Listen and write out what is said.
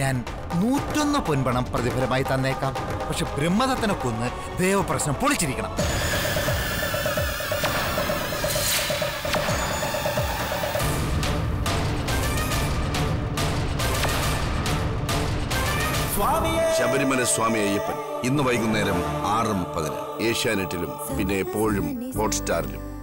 ഞാൻ നൂറ്റൊന്ന് പൊൻപണം പ്രതിഫലമായി തന്നേക്കാം. പക്ഷെ ബ്രഹ്മദത്തനെ കൊന്ന് ദേവപ്രശ്നം പൊളിച്ചിരിക്കണം. ശബരിമല സ്വാമി അയ്യപ്പൻ. ഇന്ന് വൈകുന്നേരം ആറ് മുപ്പതിന് ഏഷ്യാനെറ്റിലും പിന്നെ എപ്പോഴും ഹോട്ട്സ്റ്റാറിലും.